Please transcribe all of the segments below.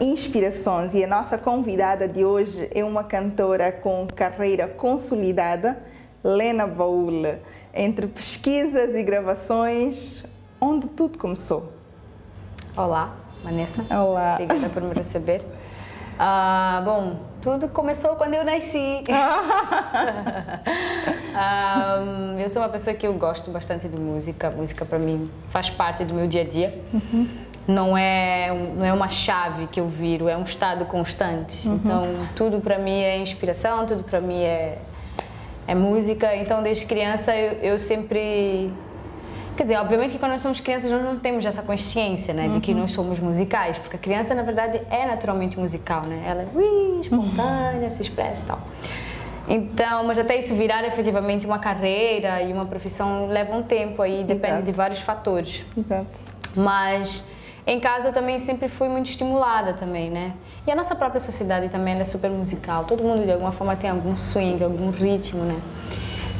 Inspirações e a nossa convidada de hoje é uma cantora com carreira consolidada, Lena Baúl. Entre pesquisas e gravações, onde tudo começou? Olá, Vanessa. Olá. Obrigada por me receber. Ah, bom, tudo começou quando eu nasci. Ah, eu sou uma pessoa que eu gosto bastante de música. Música para mim faz parte do meu dia a dia. Não é não é uma chave que eu viro, é um estado constante. Então tudo para mim é inspiração, tudo para mim é é música. Então desde criança eu, eu sempre Quer dizer, obviamente que quando nós somos crianças nós não temos essa consciência, né, de que nós somos musicais, porque a criança na verdade é naturalmente musical, né? Ela é ui, espontânea, se expressa e tal. Então, mas até isso virar efetivamente uma carreira e uma profissão leva um tempo aí, depende Exato. de vários fatores. Exato. Mas em casa eu também sempre fui muito estimulada também, né? E a nossa própria sociedade também é super musical. Todo mundo de alguma forma tem algum swing, algum ritmo, né?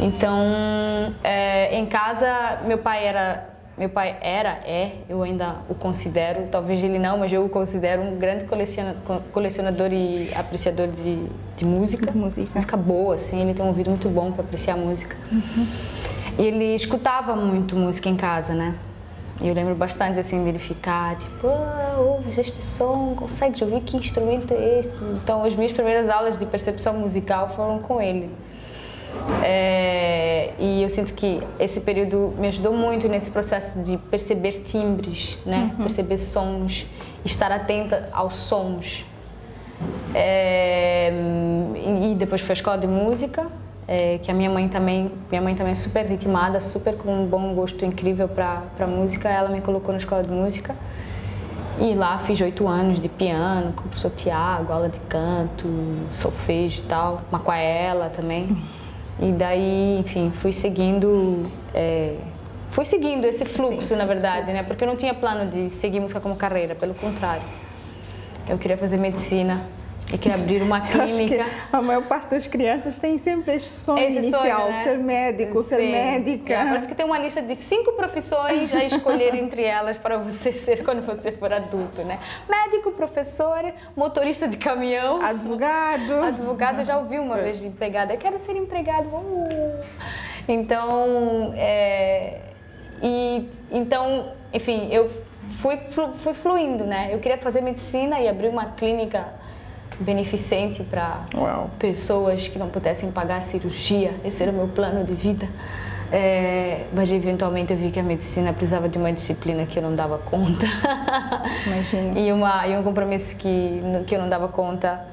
Então, é, em casa meu pai era meu pai era, é, eu ainda o considero, talvez ele não, mas eu o considero um grande coleciona- co- colecionador e apreciador de, de música. De música. Música boa, assim, ele tem um ouvido muito bom para apreciar música. E ele escutava muito música em casa, né? E eu lembro bastante assim dele ficar tipo, ah, ouves este som, consegues ouvir que instrumento é este? Então as minhas primeiras aulas de percepção musical foram com ele. É, e eu sinto que esse período me ajudou muito nesse processo de perceber timbres, né? Perceber sons, estar atenta aos sons. É, e e depois foi a escola de música, é, que a minha mãe também, minha mãe também é super ritmada, super com um bom gosto incrível para música. Ela me colocou na escola de música e lá fiz oito anos de piano, com o professor Tiago, aula de canto, solfejo e tal, maquaela também. E daí, enfim, fui seguindo, é, fui seguindo esse fluxo, Sim, na verdade, né? Porque eu não tinha plano de seguir música como carreira, pelo contrário. Eu queria fazer medicina e queria abrir uma clínica. a maior parte das crianças tem sempre esse sonho Esse inicial, sonho, né? ser médico, ser Sim. médica. É, parece que tem uma lista de cinco profissões a escolher entre elas para você ser quando você for adulto, né? Médico, professor, motorista de caminhão. Advogado. Advogado, já ouvi uma vez de empregada, eu quero ser empregado. Então, é, e, então, enfim, eu fui, fui fluindo, né? Eu queria fazer medicina e abrir uma clínica beneficente para pessoas que não pudessem pagar a cirurgia. Esse era o meu plano de vida. É, mas eventualmente eu vi que a medicina precisava de uma disciplina que eu não dava conta. Imagino. e, uma, e um compromisso que, que eu não dava conta.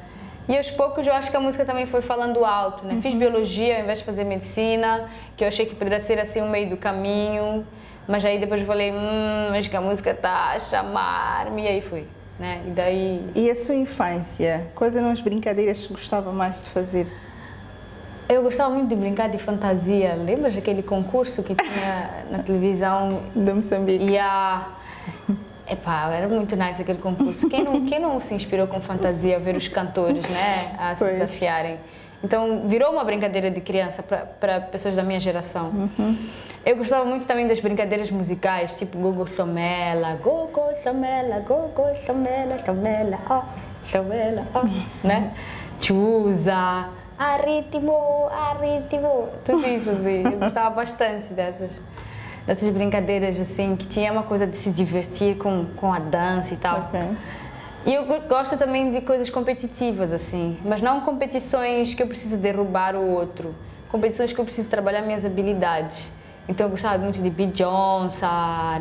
E aos poucos eu acho que a música também foi falando alto, né? Fiz biologia ao invés de fazer medicina, que eu achei que poderia ser assim o meio do caminho. Mas aí depois eu falei, hum, acho que a música tá a chamar-me. E aí fui, né? E daí E a sua infância? Quais eram as brincadeiras que gostava mais de fazer? Eu gostava muito de brincar de fantasia. Lembras daquele concurso que tinha na televisão? De Moçambique? E a. Epá, era muito nice aquele concurso. Quem não, quem não se inspirou com fantasia a ver os cantores, né? A se Pois. desafiarem. Então, virou uma brincadeira de criança para pessoas da minha geração. Eu gostava muito também das brincadeiras musicais, tipo Gogo Chomela, Gogo Chomela, Gogo Chomela, Chomela, ó, Chomela, ó, né? Chusa, Aritmo, Aritmo, tudo isso assim. Eu gostava bastante dessas, dessas brincadeiras assim, que tinha uma coisa de se divertir com, com a dança e tal. Ok. E eu go- gosto também de coisas competitivas, assim, mas não competições que eu preciso derrubar o outro, competições que eu preciso trabalhar minhas habilidades. Então eu gostava muito de Beyoncé,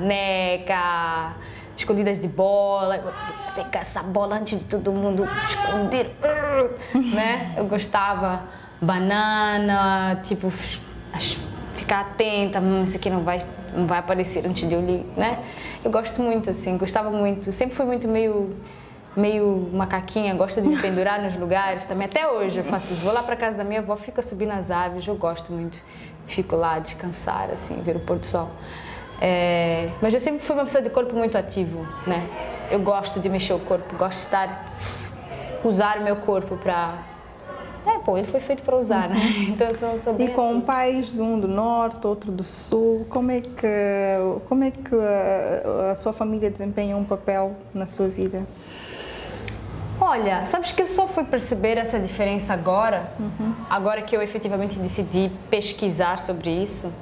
Neca, escondidas de bola, pegar essa bola antes de todo mundo esconder, né? Eu gostava banana, tipo, as- ficar atenta, hum, isso aqui não vai, não vai aparecer antes de eu ler, né? Eu gosto muito, assim, gostava muito, sempre fui muito meio meio macaquinha, gosto de me pendurar nos lugares também. Até hoje eu faço isso. Vou lá para casa da minha avó, fico a subir nas árvores, eu gosto muito. Fico lá descansar, assim, ver o pôr do sol. É, mas eu sempre fui uma pessoa de corpo muito ativo, né? Eu gosto de mexer o corpo, gosto de estar, usar o meu corpo para é, pô, ele foi feito para usar, né? Então eu sou, sou bem E com assim. pais de um do norte, outro do sul, como é que, como é que a, a sua família desempenha um papel na sua vida? Olha, sabes que eu só fui perceber essa diferença agora, agora que eu efetivamente decidi pesquisar sobre isso,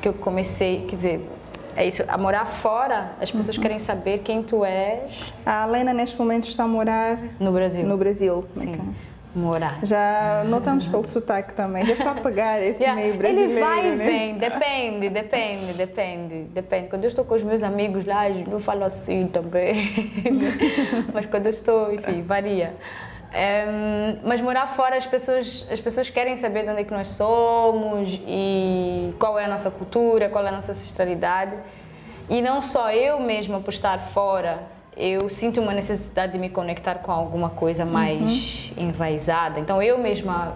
que eu comecei, quer dizer, é isso, a morar fora, as pessoas querem saber quem tu és A Helena neste momento está a morar no Brasil. no Brasil. Sim, Ok. Morar. Já notamos pelo sotaque também, já está a pegar esse Yeah, meio brasileiro, Ele vai e né? vem, depende, depende, depende, depende. Quando eu estou com os meus amigos lá, eu falo assim também. mas quando eu estou, enfim, varia. Em, mas morar fora, as pessoas, as pessoas querem saber de onde é que nós somos e qual é a nossa cultura, qual é a nossa ancestralidade. E não só eu mesma por estar fora, eu sinto uma necessidade de me conectar com alguma coisa mais enraizada. Então eu mesma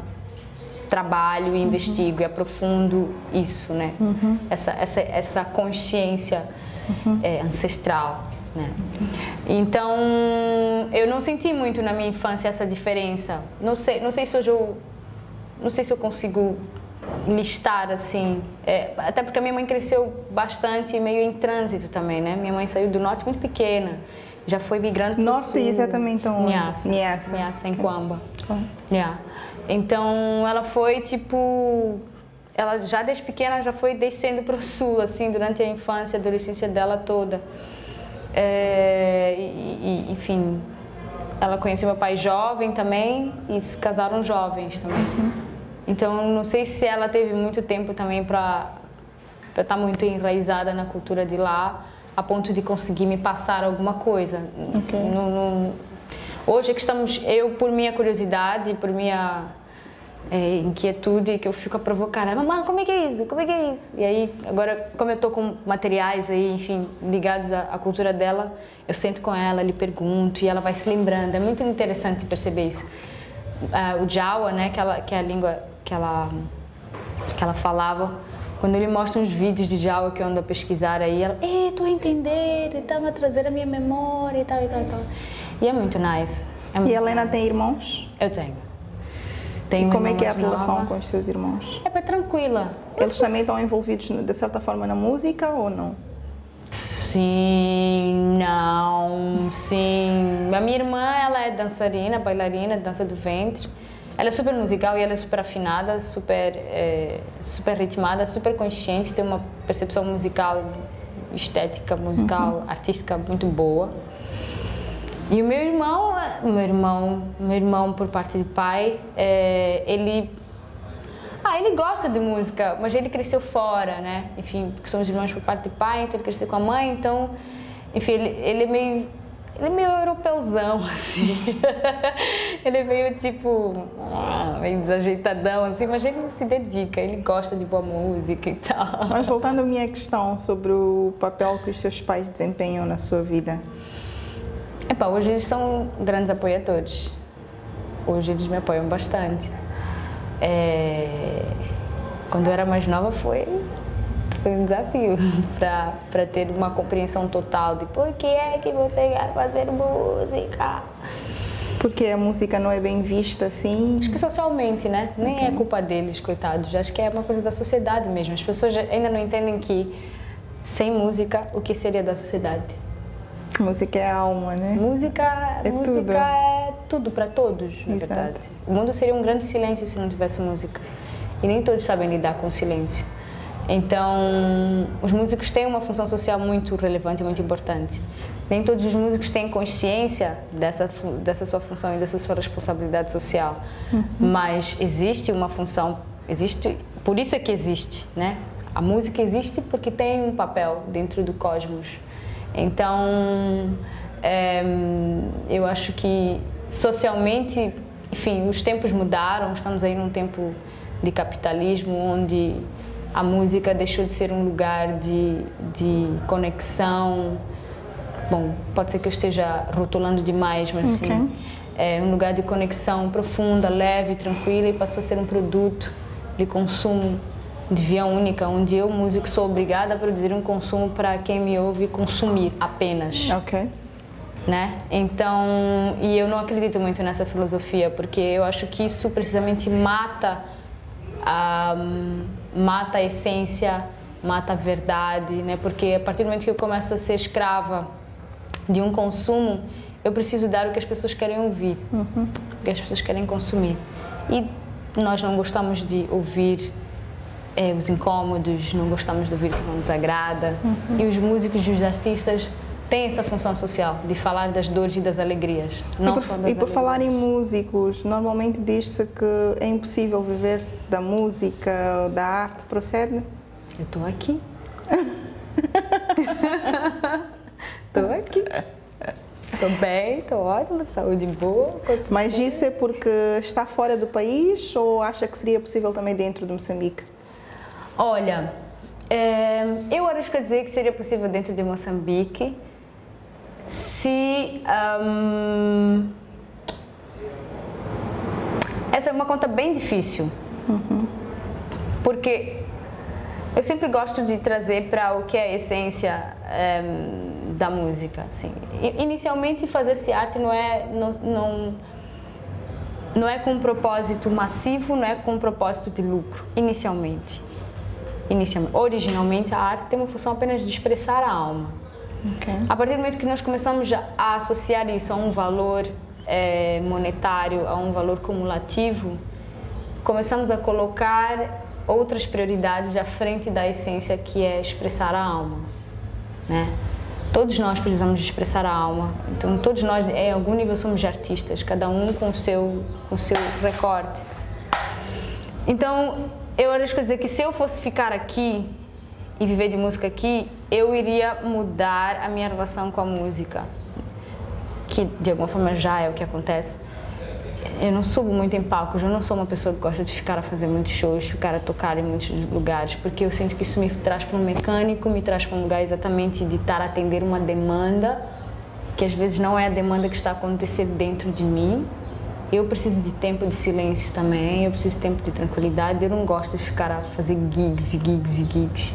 trabalho, e investigo e aprofundo isso, né? Essa, essa, essa consciência é, ancestral, né? Então eu não senti muito na minha infância essa diferença. Não sei, não sei se hoje eu, não sei se eu consigo listar assim, É, até porque a minha mãe cresceu bastante meio em trânsito também, né? Minha mãe saiu do norte muito pequena, já foi migrando pro Norte sul. exatamente onde? Niassa, Niassa. Niassa, em Coamba. Bom, Yeah. Então ela foi tipo, ela já desde pequena já foi descendo para o sul assim durante a infância, a adolescência dela toda. É, e, e, enfim, ela conheceu meu pai jovem também e se casaram jovens também. Então não sei se ela teve muito tempo também para estar muito enraizada na cultura de lá, a ponto de conseguir me passar alguma coisa. Não- não- Hoje é que estamos, eu por minha curiosidade, por minha é, inquietude, que eu fico a provocar, né? mamãe, como é que é isso? Como é que é isso? E aí, agora, como eu estou com materiais aí, enfim, ligados à, à cultura dela, eu sento com ela, lhe pergunto e ela vai se lembrando. É muito interessante perceber isso. Ah, o Jawa, né, que, ela, que é a língua que ela, que ela falava, quando ele mostra uns vídeos de Jawa que eu ando a pesquisar aí, ela, ei, estou a entender, e estava a trazer a minha memória e tal, e tal, e tal. E é muito nice. É muito E a Helena nice. tem irmãos? Eu tenho. Tenho E como é que é a relação nova. com os seus irmãos? É bem tranquila. Eu Eles também estão envolvidos de certa forma na música ou não? Sim, não, sim. A minha irmã, ela é dançarina, bailarina, dança do ventre. Ela é super musical e ela é super afinada, super, é, super ritmada, super consciente, tem uma percepção musical, estética, musical, artística muito boa. E o meu irmão, meu irmão, meu irmão por parte de pai, é, ele ah, ele gosta de música, mas ele cresceu fora, né? Enfim, porque somos irmãos por parte de pai, então ele cresceu com a mãe, então, enfim, ele, ele é meio ele é meio europeuzão, assim. ele é meio tipo, ah, meio desajeitadão, assim, mas ele se dedica, ele gosta de boa música e tal. Mas voltando à minha questão sobre o papel que os seus pais desempenham na sua vida. Epá, hoje eles são grandes apoiadores. Hoje eles me apoiam bastante. É, Quando eu era mais nova foi, foi um desafio para ter uma compreensão total de por que é que você quer fazer música. Porque a música não é bem vista assim. Acho que socialmente, né? Nem é culpa deles, coitados. Acho que é uma coisa da sociedade mesmo. As pessoas ainda não entendem que sem música, o que seria da sociedade? Música é a alma, né? Música, É música tudo. é tudo para todos, na Exato. verdade. O mundo seria um grande silêncio se não tivesse música. E nem todos sabem lidar com o silêncio. Então, os músicos têm uma função social muito relevante e muito importante. Nem todos os músicos têm consciência dessa, dessa sua função e dessa sua responsabilidade social. Mas existe uma função, existe, por isso é que existe, né? A música existe porque tem um papel dentro do cosmos. Então, é, eu acho que socialmente, enfim, os tempos mudaram, estamos aí num tempo de capitalismo onde a música deixou de ser um lugar de, de conexão bom, pode ser que eu esteja rotulando demais, mas Ok. sim, é um lugar de conexão profunda, leve, tranquila e passou a ser um produto de consumo de via única, onde eu, músico, sou obrigada a produzir um consumo para quem me ouve consumir apenas Ok. né? Então, e eu não acredito muito nessa filosofia, porque eu acho que isso precisamente mata a, mata a essência, mata a verdade, né? Porque a partir do momento que eu começo a ser escrava de um consumo, eu preciso dar o que as pessoas querem ouvir, o que as pessoas querem consumir. E nós não gostamos de ouvir eh, os incômodos, não gostamos de ouvir o que não nos agrada. E os músicos e os artistas têm essa função social de falar das dores e das alegrias, não e por, só das e por falar em músicos, normalmente diz-se que é impossível viver-se da música ou da arte, procede? Eu estou aqui. Estou aqui. Estou bem, estou ótima, saúde boa. Mas isso é porque está fora do país ou acha que seria possível também dentro de Moçambique? Olha, é, eu arrisco a dizer que seria possível dentro de Moçambique se. ahm, essa é uma conta bem difícil. Porque eu sempre gosto de trazer para o que é a essência ahm, da música. Assim. Inicialmente, fazer-se arte não é. Não, não, não é com um propósito massivo, não é com um propósito de lucro, inicialmente. inicialmente. Originalmente, a arte tem uma função apenas de expressar a alma. Ok. A partir do momento que nós começamos a associar isso a um valor eh, monetário, a um valor cumulativo, começamos a colocar outras prioridades à frente da essência que é expressar a alma, né? Todos nós precisamos expressar a alma. Então, todos nós, em algum nível, somos artistas, cada um com o seu, com o seu recorte. Então, eu arrisco a dizer que se eu fosse ficar aqui e viver de música aqui, eu iria mudar a minha relação com a música, que de alguma forma já é o que acontece. Eu não subo muito em palcos, eu não sou uma pessoa que gosta de ficar a fazer muitos shows, ficar a tocar em muitos lugares, porque eu sinto que isso me traz para um mecânico, me traz para um lugar exatamente de estar a atender uma demanda, que às vezes não é a demanda que está a acontecer dentro de mim. Eu preciso de tempo de silêncio também, eu preciso de tempo de tranquilidade, eu não gosto de ficar a fazer gigs e gigs e gigs.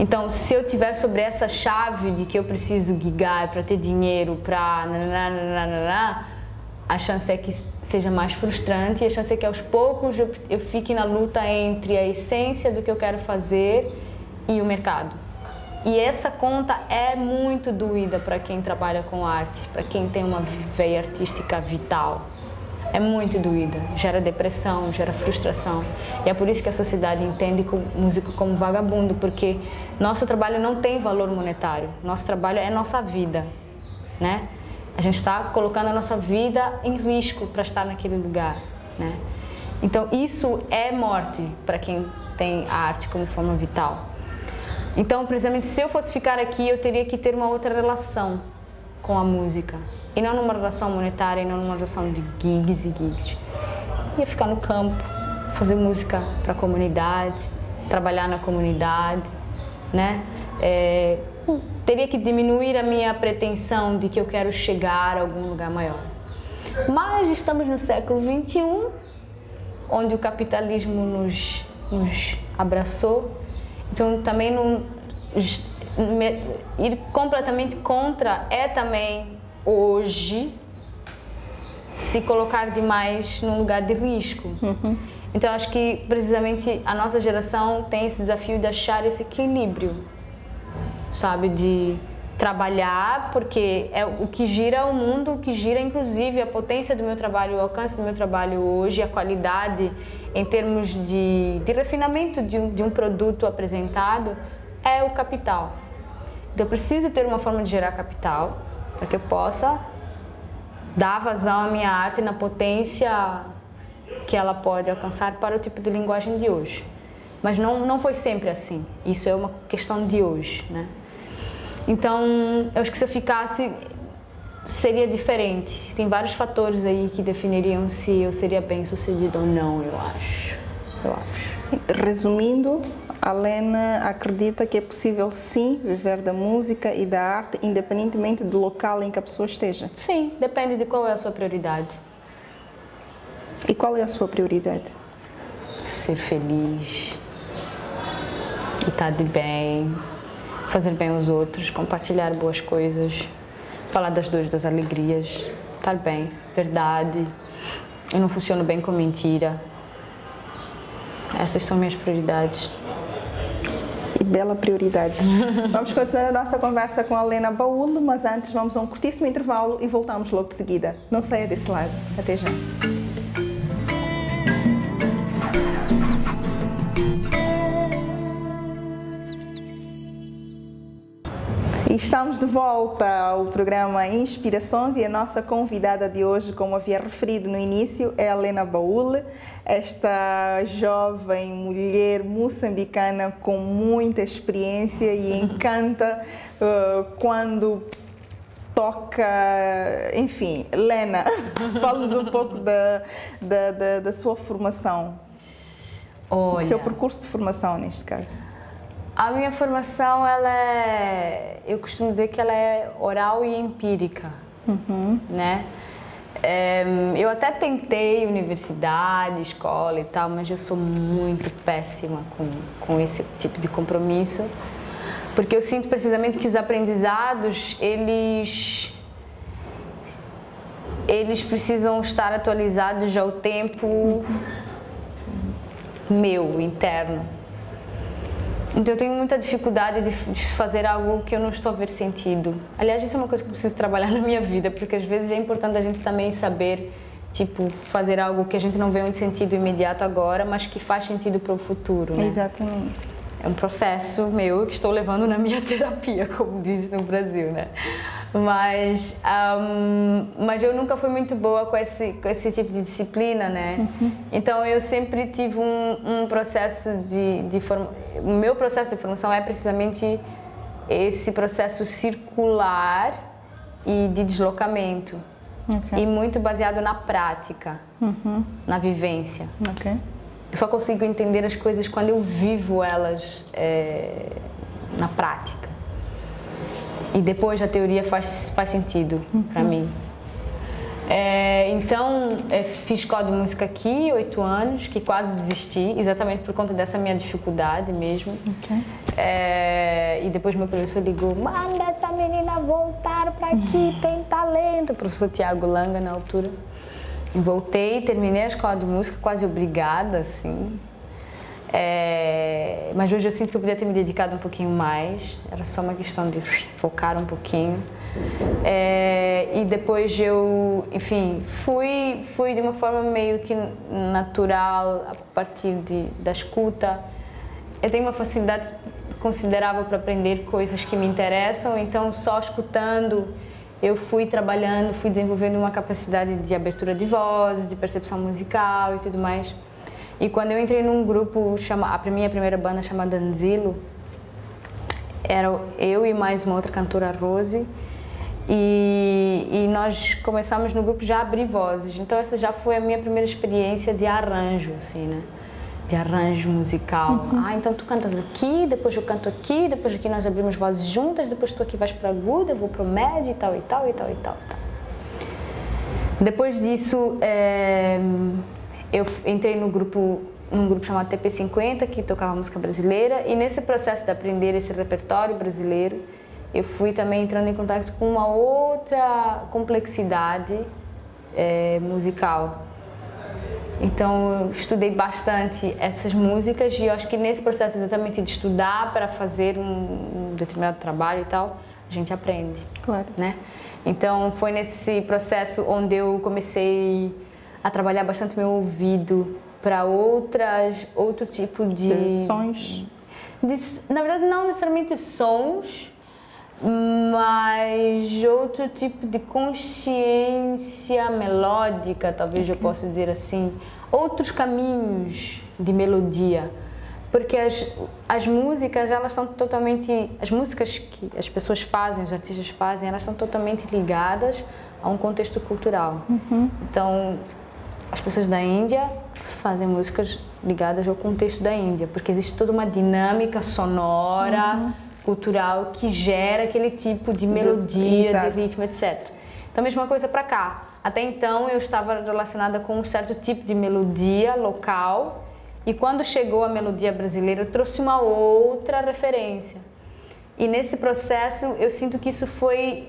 Então, se eu tiver sobre essa chave de que eu preciso gigar para ter dinheiro, para a chance é que seja mais frustrante e a chance é que aos poucos eu, eu fique na luta entre a essência do que eu quero fazer e o mercado. E essa conta é muito doída para quem trabalha com arte, para quem tem uma veia artística vital. É muito doída, gera depressão, gera frustração. E é por isso que a sociedade entende o músico como vagabundo, porque nosso trabalho não tem valor monetário. Nosso trabalho é nossa vida, né? A gente está colocando a nossa vida em risco para estar naquele lugar, né? Então isso é morte para quem tem a arte como forma vital. Então, precisamente, se eu fosse ficar aqui, eu teria que ter uma outra relação com a música. E não numa relação monetária, e não numa relação de gigs e gigs. Ia ficar no campo, fazer música para a comunidade, trabalhar na comunidade, né? É, teria que diminuir a minha pretensão de que eu quero chegar a algum lugar maior. Mas estamos no século XXI, onde o capitalismo nos, nos abraçou. Então, também não, ir completamente contra é também, hoje, se colocar demais num lugar de risco. Então, acho que precisamente a nossa geração tem esse desafio de achar esse equilíbrio, sabe? De trabalhar, porque é o que gira o mundo, o que gira inclusive a potência do meu trabalho, o alcance do meu trabalho hoje, a qualidade em termos de, de refinamento de um, de um produto apresentado é o capital. Então eu preciso ter uma forma de gerar capital para que eu possa dar vazão à minha arte na potência que ela pode alcançar para o tipo de linguagem de hoje. Mas não, não foi sempre assim. Isso é uma questão de hoje, né? Então, eu acho que se eu ficasse seria diferente. Tem vários fatores aí que definiriam se eu seria bem sucedido ou não, eu acho. Eu acho. Resumindo, a Lena acredita que é possível sim viver da música e da arte, independentemente do local em que a pessoa esteja. Sim, depende de qual é a sua prioridade. E qual é a sua prioridade? Ser feliz, estar de bem, fazer bem aos outros, compartilhar boas coisas, falar das dores, das alegrias, estar bem, verdade. Eu não funciono bem com mentira. Essas são minhas prioridades. E bela prioridade. vamos continuar a nossa conversa com a Lena Baúl, mas antes vamos a um curtíssimo intervalo e voltamos logo de seguida. Não saia desse lado. Até já. E estamos de volta ao programa Inspirações e a nossa convidada de hoje, como havia referido no início, é a Helena Baúl, esta jovem mulher moçambicana com muita experiência e encanta uh, quando toca, enfim, Lena, fala-nos um pouco da, da, da, da sua formação, Olha, do seu percurso de formação neste caso. A minha formação, ela é, eu costumo dizer que ela é oral e empírica, Uhum. né? É, eu até tentei universidade, escola e tal, mas eu sou muito péssima com, com esse tipo de compromisso, porque eu sinto precisamente que os aprendizados, eles eles precisam estar atualizados ao tempo meu, interno. Então eu tenho muita dificuldade de fazer algo que eu não estou a ver sentido. Aliás, isso é uma coisa que eu preciso trabalhar na minha vida, porque às vezes é importante a gente também saber, tipo, fazer algo que a gente não vê um sentido imediato agora, mas que faz sentido para o futuro, né? Exatamente. É um processo meu que estou levando na minha terapia, como diz no Brasil, né? Mas, ahm, mas eu nunca fui muito boa com esse, com esse tipo de disciplina, né? Então eu sempre tive um, um processo de, de forma... O meu processo de formação é precisamente esse processo circular e de deslocamento. Ok. E muito baseado na prática, Uhum. na vivência. Ok. Eu só consigo entender as coisas quando eu vivo elas é, na prática. E depois a teoria faz, faz sentido para mim. É, então, é, fiz escola de música aqui, oito anos, que quase desisti, exatamente por conta dessa minha dificuldade mesmo. Ok. É, e depois meu professor ligou, manda essa menina voltar para aqui, tem talento. O professor Tiago Langa, na altura. Voltei, terminei a escola de música, quase obrigada, assim. É, mas hoje eu sinto que eu podia ter me dedicado um pouquinho mais. Era só uma questão de focar um pouquinho. É, e depois eu, enfim, fui, fui de uma forma meio que natural a partir de, da escuta. Eu tenho uma facilidade considerável para aprender coisas que me interessam, então só escutando eu fui trabalhando, fui desenvolvendo uma capacidade de abertura de voz, de percepção musical e tudo mais. E quando eu entrei num grupo, chama, a minha primeira banda chamada Nzilo, era eu e mais uma outra cantora, Rose, e, e nós começamos no grupo já a abrir vozes. Então essa já foi a minha primeira experiência de arranjo, assim, né? De arranjo musical. Ah, então tu cantas aqui, depois eu canto aqui, depois aqui nós abrimos vozes juntas, depois tu aqui vais para aguda, eu vou para o médio e tal e tal e tal e tal. E tal. Depois disso, é, eu entrei no grupo num grupo chamado TP50 que tocava música brasileira e nesse processo de aprender esse repertório brasileiro eu fui também entrando em contato com uma outra complexidade é, musical então eu estudei bastante essas músicas e eu acho que nesse processo exatamente de estudar para fazer um, um determinado trabalho e tal a gente aprende Claro. né? Então foi nesse processo onde eu comecei a trabalhar bastante meu ouvido para outras outro tipo de De sons. de- na verdade não necessariamente sons mas outro tipo de consciência melódica talvez eu possa dizer assim. Outros caminhos de melodia porque as, as músicas elas são totalmente as músicas que as pessoas fazem os artistas fazem elas são totalmente ligadas a um contexto cultural. Então as pessoas da Índia fazem músicas ligadas ao contexto da Índia, porque existe toda uma dinâmica sonora, Uhum. cultural que gera aquele tipo de melodia, exato. de ritmo, etc. Então, a mesma coisa para cá. Até então, eu estava relacionada com um certo tipo de melodia local, e quando chegou a melodia brasileira, eu trouxe uma outra referência. E nesse processo, eu sinto que isso foi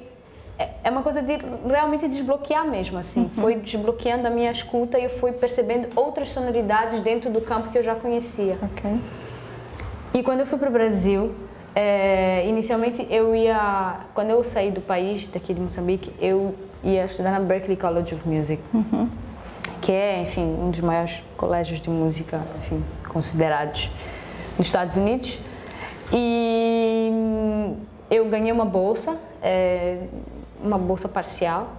é- é uma coisa de realmente desbloquear mesmo, assim. Foi desbloqueando a minha escuta e eu fui percebendo outras sonoridades dentro do campo que eu já conhecia. Ok. E quando eu fui para o Brasil, é, inicialmente eu ia, quando eu saí do país, daqui de Moçambique, eu ia estudar na Berklee College of Music, que é, enfim, um dos maiores colégios de música, enfim, considerados nos Estados Unidos. E eu ganhei uma bolsa, é, uma bolsa parcial,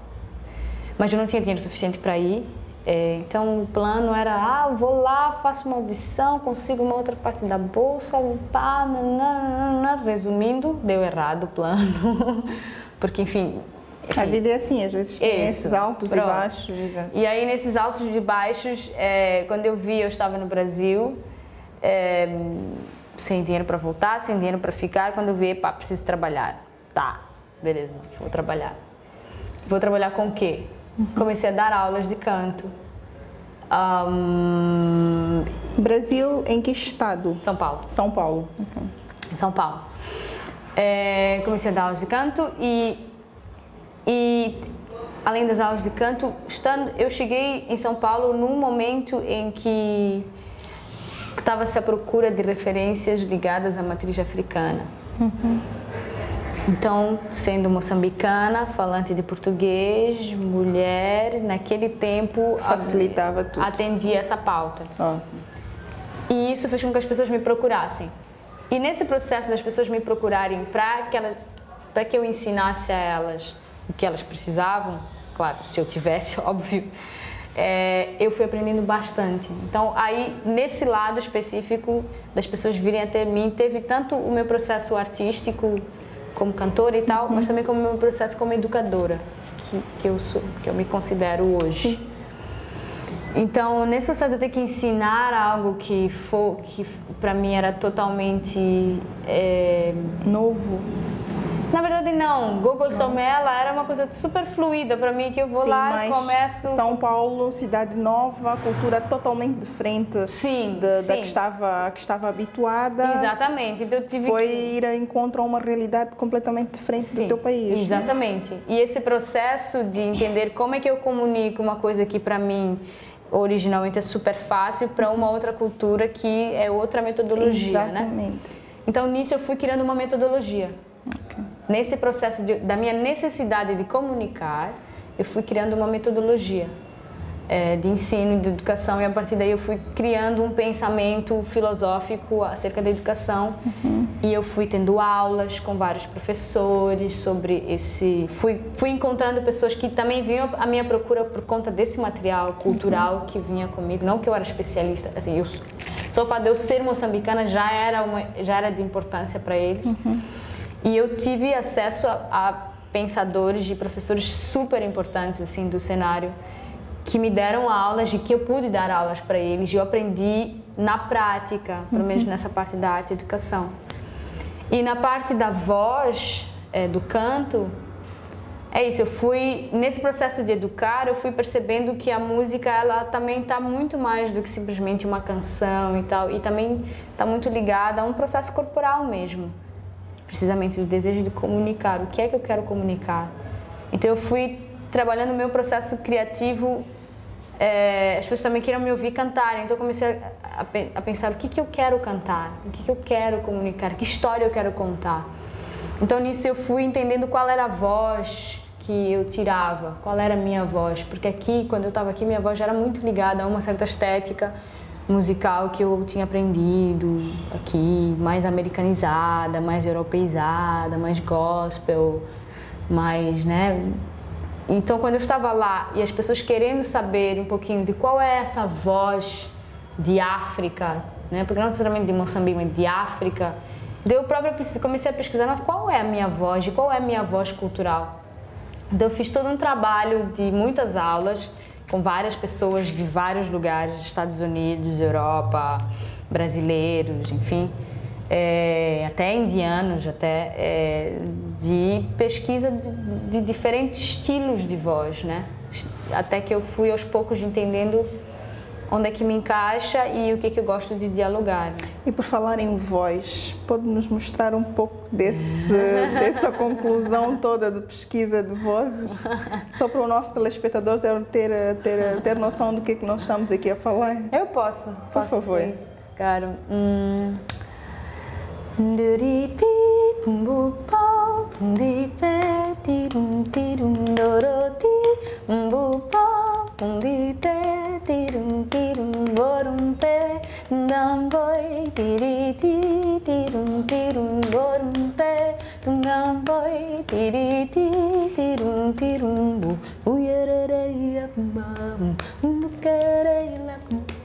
mas eu não tinha dinheiro suficiente para ir. É, então o plano era, ah, vou lá, faço uma audição, consigo uma outra parte da bolsa, pá, nananana. resumindo, deu errado o plano, porque enfim, A enfim, vida é assim, às vezes tem Isso, esses altos pronto. e baixos. exato. e aí, nesses altos e baixos, é, quando eu vi, eu estava no Brasil, é, sem dinheiro para voltar, sem dinheiro para ficar. Quando eu vi, pá, preciso trabalhar. Tá, beleza, vou trabalhar. Vou trabalhar com o quê? Comecei a dar aulas de canto. Ahn, Brasil, em que estado? São Paulo. São Paulo. Em São Paulo. É, comecei a dar aulas de canto e, e além das aulas de canto, estando, eu cheguei em São Paulo num momento em que estava-se à procura de referências ligadas à matriz africana. Então, sendo moçambicana, falante de português, mulher, naquele tempo Facilitava tudo. atendia essa pauta. E isso fez com que as pessoas me procurassem. E nesse processo das pessoas me procurarem para que, elas- pra que eu ensinasse a elas o que elas precisavam, claro, se eu tivesse, óbvio, é, eu fui aprendendo bastante. Então, aí, nesse lado específico das pessoas virem até mim, teve tanto o meu processo artístico como cantora e tal, mas também como meu processo como educadora, que, que, eu, sou, que eu me considero hoje. Então, nesse processo de eu ter que ensinar algo que, for, que para mim era totalmente. é, novo. Na verdade, não. Google Tomela era uma coisa super fluida para mim, que eu vou Sim, lá e começo. São Paulo, cidade nova, cultura totalmente diferente Sim, da, da sim. que, estava, que estava habituada. Exatamente. Então, eu tive Foi que. ir a encontro a uma realidade completamente diferente Sim, do teu país. né? Exatamente. E esse processo de entender como é que eu comunico uma coisa que para mim originalmente é super fácil para uma outra cultura que é outra metodologia, né? Exatamente. Então nisso eu fui criando uma metodologia. Nesse processo de- da minha necessidade de comunicar, eu fui criando uma metodologia eh, de ensino e de educação e a partir daí eu fui criando um pensamento filosófico acerca da educação. E eu fui tendo aulas com vários professores sobre esse fui fui encontrando pessoas que também vinham à minha procura por conta desse material cultural que vinha comigo. Não que eu era especialista assim eu só o fato de eu ser moçambicana já era uma já era de importância para eles e eu tive acesso a, a pensadores e professores super importantes assim do cenário que me deram aulas e que eu pude dar aulas para eles. E eu aprendi na prática, pelo menos nessa parte da arte e educação. E na parte da voz, eh, do canto, é isso, eu fui nesse processo de educar, eu fui percebendo que a música ela também está muito mais do que simplesmente uma canção e tal, e também está muito ligada a um processo corporal mesmo, precisamente o desejo de comunicar, o que é que eu quero comunicar. Então eu fui trabalhando o meu processo criativo, eh, as pessoas também queriam me ouvir cantar, então eu comecei a, a a pensar o que que eu quero cantar, o que que eu quero comunicar, que história eu quero contar. Então nisso eu fui entendendo qual era a voz que eu tirava, qual era a minha voz, porque aqui, quando eu estava aqui, minha voz já era muito ligada a uma certa estética musical que eu tinha aprendido aqui, mais americanizada, mais europeizada, mais gospel, mais, né? Então, quando eu estava lá e as pessoas querendo saber um pouquinho de qual é essa voz de África, né? Porque não necessariamente de Moçambique, mas de África, eu própria comecei a pesquisar qual é a minha voz, e qual é a minha voz cultural. Então eu fiz todo um trabalho de muitas aulas com várias pessoas de vários lugares, Estados Unidos, Europa, brasileiros, enfim, é, até indianos, até é, de pesquisa de, de diferentes estilos de voz, né? Até que eu fui aos poucos entendendo onde é que me encaixa e o que, é que eu gosto de dialogar. E por falar em voz, pode nos mostrar um pouco desse, dessa conclusão toda de pesquisa de vozes? Só para o nosso telespectador ter, ter, ter, ter noção do que, é que nós estamos aqui a falar. Eu posso, Por posso favor. sim. Claro. Hum. đưa đi tít bu bao đi về đi đùng đi đùng đồ đồ đi bu bao đi te đi đùng đi đùng bo đùng pe đam voi đi đi đi đi đùng đi đùng bo đùng pe đùng đam voi đi đi đi đi đùng đi đùng bu u ye re re yak ba um ke re yak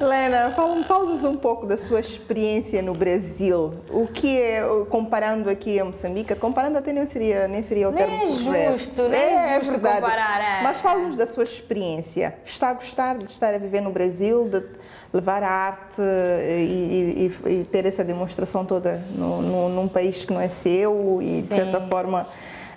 Lena, fala- fala-nos um pouco da sua experiência no Brasil. O que é, comparando aqui a Moçambique, comparando até nem seria, nem seria o Nem termo é correto. justo, nem é justo comparar, é. Mas fala-nos da sua experiência. Está a gostar de estar a viver no Brasil, de levar a arte e, e- e ter essa demonstração toda no, no- num país que não é seu e, de Sim. certa forma,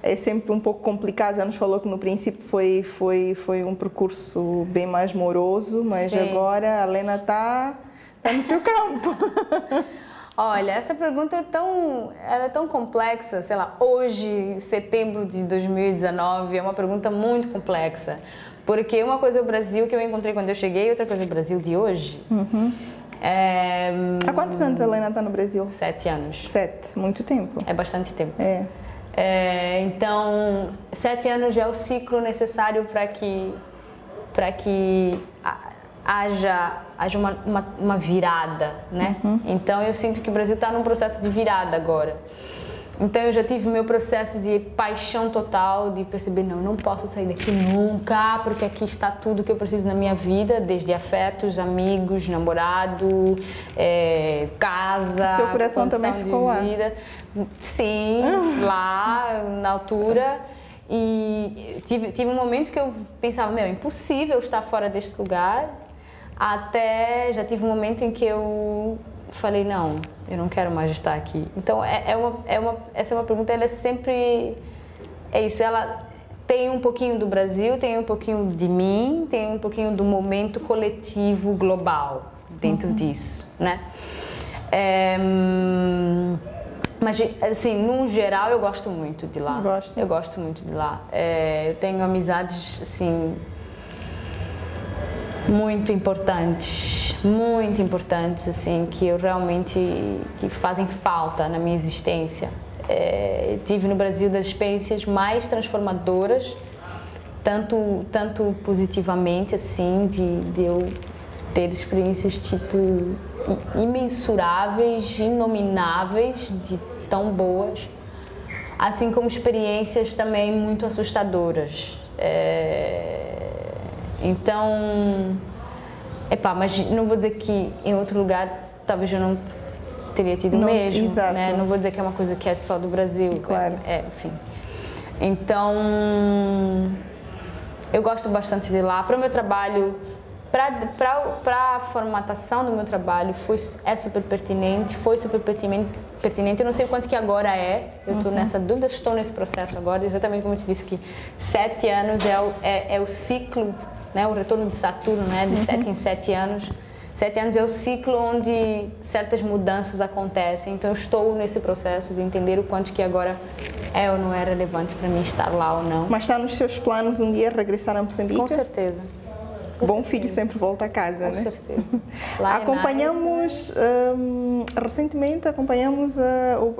é sempre um pouco complicado. Já nos falou que no princípio foi, foi, foi um percurso bem mais moroso, mas Sim. agora a Lena está tá no seu campo. Olha, essa pergunta é tão, ela é tão complexa, sei lá, hoje, setembro de 2019, é uma pergunta muito complexa. Porque uma coisa é o Brasil que eu encontrei quando eu cheguei, outra coisa é o Brasil de hoje. É, Há quantos anos a Lena está no Brasil? sete anos. Sete, muito tempo. É bastante tempo. É. É, então, sete anos já é o ciclo necessário para que, para que ha- haja, haja uma, uma, uma virada, né? Então, eu sinto que o Brasil está num processo de virada agora. Então, eu já tive meu processo de paixão total, de perceber, não, não posso sair daqui nunca, porque aqui está tudo que eu preciso na minha vida, desde afetos, amigos, namorado, é, casa, Seu coração também condição de ficou lá? vida. Sim, lá na altura. E tive, tive um momento que eu pensava, meu, é impossível estar fora deste lugar. Até já tive um momento em que eu falei, não, eu não quero mais estar aqui. Então, é, é uma, é uma, essa é uma pergunta, ela é sempre. É isso, ela tem um pouquinho do Brasil, tem um pouquinho de mim, tem um pouquinho do momento coletivo global dentro disso, né? É, mas, assim, num geral, eu gosto muito de lá. Gosta? Eu gosto muito de lá. É, eu tenho amizades, assim, muito importantes, muito importantes, assim, que eu realmente, que fazem falta na minha existência. É, tive no Brasil das experiências mais transformadoras, tanto, tanto positivamente, assim, de, de eu ter experiências, tipo, imensuráveis, inomináveis, de tão boas, assim como experiências também muito assustadoras. É, Então, epá, mas não vou dizer que em outro lugar talvez eu não teria tido Não, mesmo, exato. né? Não vou dizer que é uma coisa que é só do Brasil. Claro. É, enfim. Então, eu gosto bastante de lá. Para o meu trabalho, para a formatação do meu trabalho, foi, é super pertinente, foi super pertinente, pertinente. Eu não sei o quanto que agora é, eu estou nessa dúvida, estou nesse processo agora, exatamente como eu te disse que sete anos é o, é, é o ciclo, né, o retorno de Saturno, né, de sete em sete anos. Sete anos é o ciclo onde certas mudanças acontecem, então eu estou nesse processo de entender o quanto que agora é ou não é relevante para mim estar lá ou não. Mas está nos seus planos um dia regressar a Moçambique? Com certeza. Com Bom certeza. filho sempre volta a casa, Com né? certeza. Lá é acompanhamos, hum, recentemente acompanhamos a,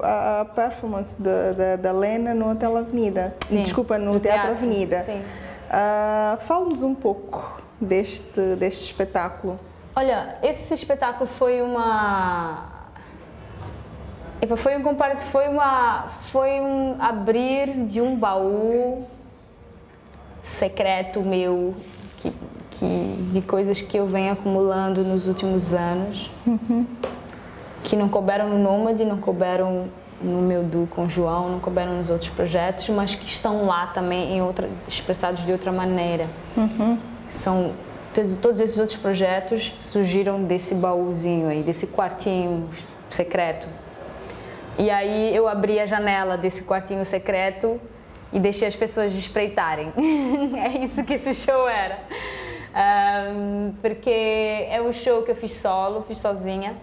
a- a performance da, da, da Lena no Hotel Avenida. Sim, Desculpa, no, no Teatro, teatro, Avenida. sim. Ah, Fale-nos um pouco deste, deste espetáculo. Olha, esse espetáculo foi uma Epa, foi um comparto, foi uma, foi um abrir de um baú secreto meu que, que de coisas que eu venho acumulando nos últimos anos, que não couberam no Nômade, não couberam no meu duo com o João, não couberam nos outros projetos, mas que estão lá também em outra, expressados de outra maneira. São todos, todos esses outros projetos surgiram desse baúzinho aí, desse quartinho secreto. E aí eu abri a janela desse quartinho secreto e deixei as pessoas espreitarem. é isso que esse show era. Ahm, porque é um show que eu fiz solo, fiz sozinha.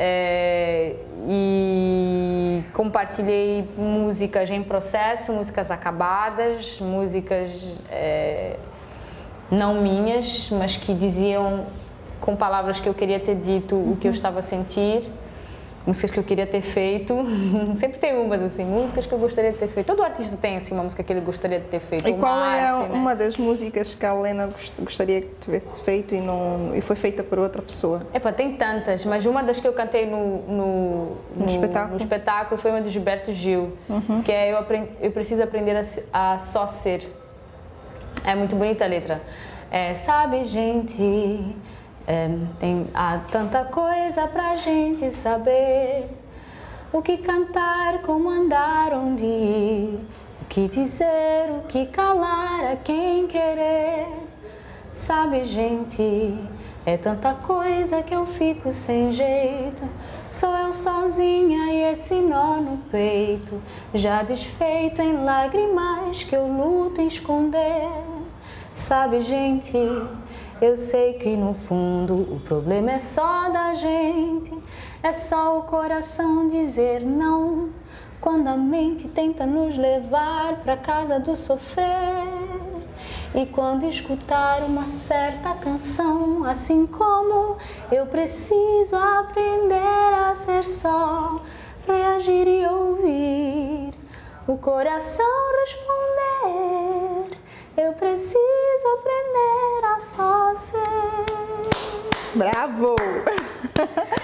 É, e compartilhei músicas em processo, músicas acabadas, músicas é, não minhas, mas que diziam com palavras que eu queria ter dito o que eu estava a sentir, músicas que eu queria ter feito. Sempre tem umas assim, músicas que eu gostaria de ter feito. Todo artista tem assim uma música que ele gostaria de ter feito. E qual é arte, né? uma das músicas que a Helena gost- gostaria que tivesse feito e, não, e foi feita por outra pessoa? Epa, tem tantas, mas uma das que eu cantei no, no, No espetáculo? no espetáculo foi uma do Gilberto Gil, que é eu, aprend, eu preciso aprender a, a só ser. É muito bonita a letra. É, sabe, gente, é, tem, há tanta coisa pra gente saber. O que cantar, como andar, onde ir. O que dizer, o que calar, a quem querer. Sabe, gente, é tanta coisa que eu fico sem jeito. Sou eu sozinha e esse nó no peito, já desfeito em lágrimas que eu luto em esconder. Sabe, gente, eu sei que no fundo o problema é só da gente, é só o coração dizer não. Quando a mente tenta nos levar pra casa do sofrer. E quando escutar uma certa canção, assim como eu preciso aprender a ser só, reagir e ouvir, o coração responder. Eu preciso aprender a só ser. Bravo!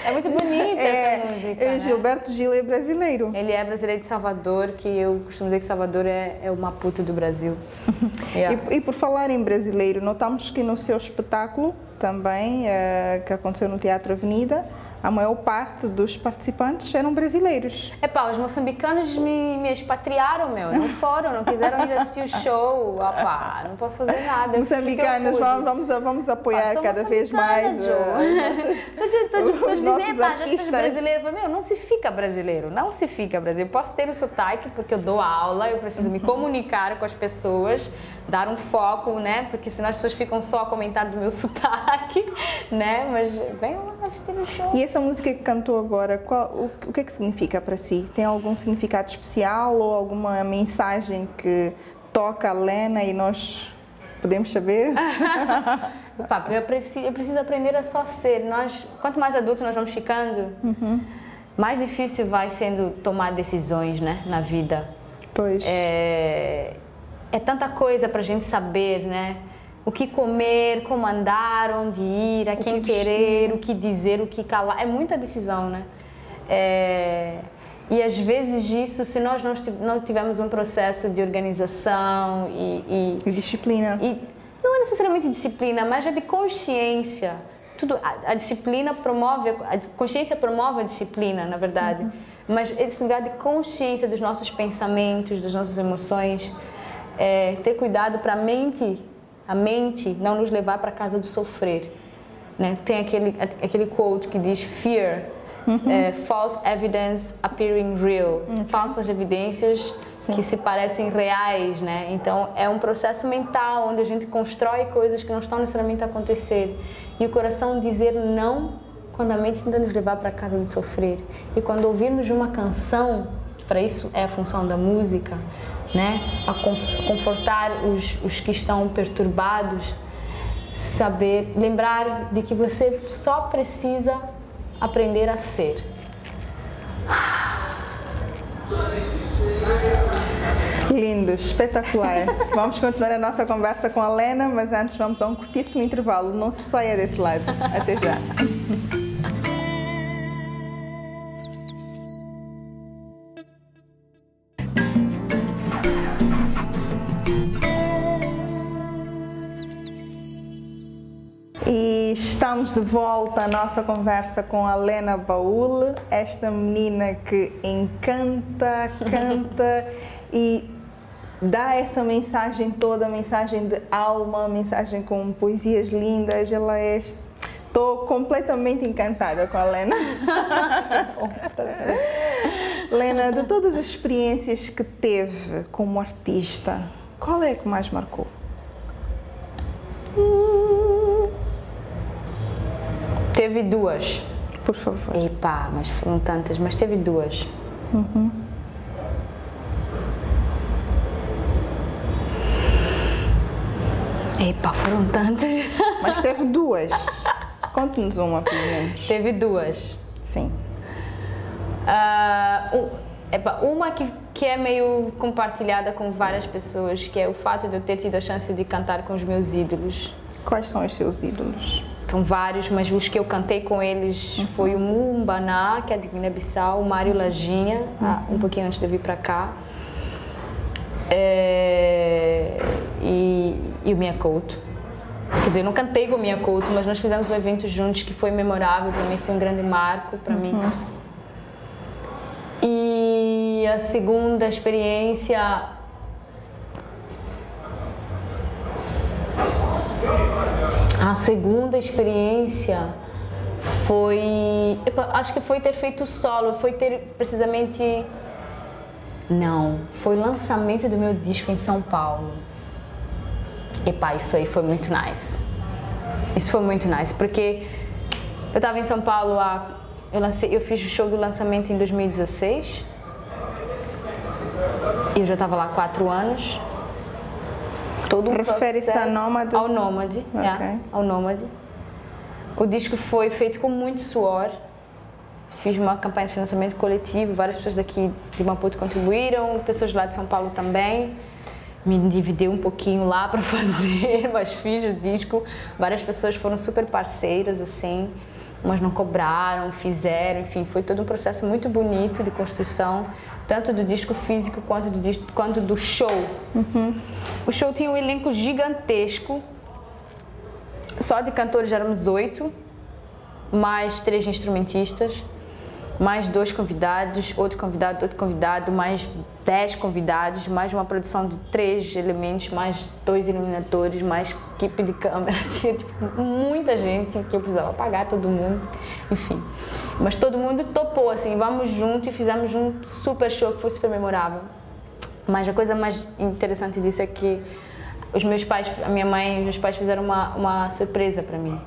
É muito bonita essa música. é, né? Gilberto Gil é brasileiro. Ele é brasileiro de Salvador, que eu costumo dizer que Salvador é, é o Maputo do Brasil. Yeah. E, e por falar em brasileiro, notamos que no seu espetáculo também, eh, que aconteceu no Teatro Avenida, a maior parte dos participantes eram brasileiros. Epá, os moçambicanos me, me expatriaram, meu. Não foram, não quiseram ir assistir o show. Opá, não posso fazer nada. Moçambicanos, vamos, vamos, vamos apoiar Pá, cada vez mais. eh, Joe. Estou os dizendo, nossos epá, já estás brasileiro. Meu, não se fica brasileiro, não se fica brasileiro. Posso ter o sotaque porque eu dou aula, eu preciso me comunicar com as pessoas, dar um foco, né? Porque senão as pessoas ficam só a comentar do meu sotaque, né? Mas venham lá assistir o show. E essa música que cantou agora, qual- o, o que é que significa para si? Tem algum significado especial ou alguma mensagem que toca a Lena e nós podemos saber? Pá, eu, preciso, eu preciso aprender a só ser. Nós, quanto mais adultos nós vamos ficando, mais difícil vai sendo tomar decisões né, na vida. Pois. É, é tanta coisa para a gente saber, né? O que comer, como andar, onde ir, a quem que querer, o que dizer, o que calar. É muita decisão, né? É, e às vezes isso, se nós não tivermos um processo de organização e- e E disciplina. e não é necessariamente disciplina, mas é de consciência. Tudo, a, a disciplina promove, a consciência promove a disciplina, na verdade. Mas esse lugar de consciência dos nossos pensamentos, das nossas emoções, é, ter cuidado para a mente, a mente não nos levar para a casa do sofrer. Né? Tem aquele, aquele quote que diz fear, é, false evidence appearing real. Falsas evidências que se parecem reais, né? Então é um processo mental onde a gente constrói coisas que não estão necessariamente a acontecer. E o coração dizer não quando a mente tenta nos levar para a casa do sofrer. E quando ouvirmos uma canção, que para isso é a função da música, né? A conf- confortar os, os que estão perturbados, saber, lembrar de que você só precisa aprender a ser. Lindo, espetacular. vamos continuar a nossa conversa com a Lena, mas antes vamos a um curtíssimo intervalo. Não se saia desse lado. Até já. Estamos de volta à nossa conversa com a Lena Baúl, esta menina que encanta, canta e dá essa mensagem toda, mensagem de alma, mensagem com poesias lindas. Ela é. Estou completamente encantada com a Lena. Lena, de todas as experiências que teve como artista, qual é a que mais marcou? Teve duas. Por favor. Epá, mas foram tantas, mas teve duas. Epá, foram tantas. Mas teve duas. Conte-nos uma, pelo menos. teve duas. Sim. Ah, um- epá, uma que, que é meio compartilhada com várias pessoas, que é o fato de eu ter tido a chance de cantar com os meus ídolos. Quais são os seus ídolos? São vários, mas os que eu cantei com eles foi o Mumbaná, que é de Guiné-Bissau, o Mário Lajinha, ah, um pouquinho antes de eu vir para cá, É, e, e o Minha Couto. Quer dizer, eu não cantei com o Minha Couto, mas nós fizemos um evento juntos que foi memorável para mim, foi um grande marco para mim. E a segunda experiência A segunda experiência foi. acho que foi ter feito solo, foi ter precisamente. Não, foi o lançamento do meu disco em São Paulo. Epá, isso aí foi muito nice. Isso foi muito nice, porque eu estava em São Paulo há. Eu, lancei, eu fiz o show do lançamento em 2016. E eu já estava lá há quatro anos. Todo um Refere-se a Nômade? Ao Nômade, é, ao Nômade. O disco foi feito com muito suor. Fiz uma campanha de financiamento coletivo, várias pessoas daqui de Maputo contribuíram, pessoas lá de São Paulo também. Me endividei um pouquinho lá para fazer, mas fiz o disco. Várias pessoas foram super parceiras, assim, mas não cobraram, fizeram, enfim, foi todo um processo muito bonito de construção, tanto do disco físico quanto do, disco, quanto do show. O show tinha um elenco gigantesco, só de cantores éramos oito, mais três instrumentistas, mais dois convidados, outro convidado, outro convidado, mais dez convidados, mais uma produção de três elementos, mais dois iluminadores, mais equipe de câmera. Tinha tipo, muita gente que eu precisava pagar todo mundo, enfim. Mas todo mundo topou, assim, vamos junto e fizemos um super show que foi super memorável. Mas a coisa mais interessante disso é que os meus pais, a minha mãe e meus pais fizeram uma, uma surpresa para mim.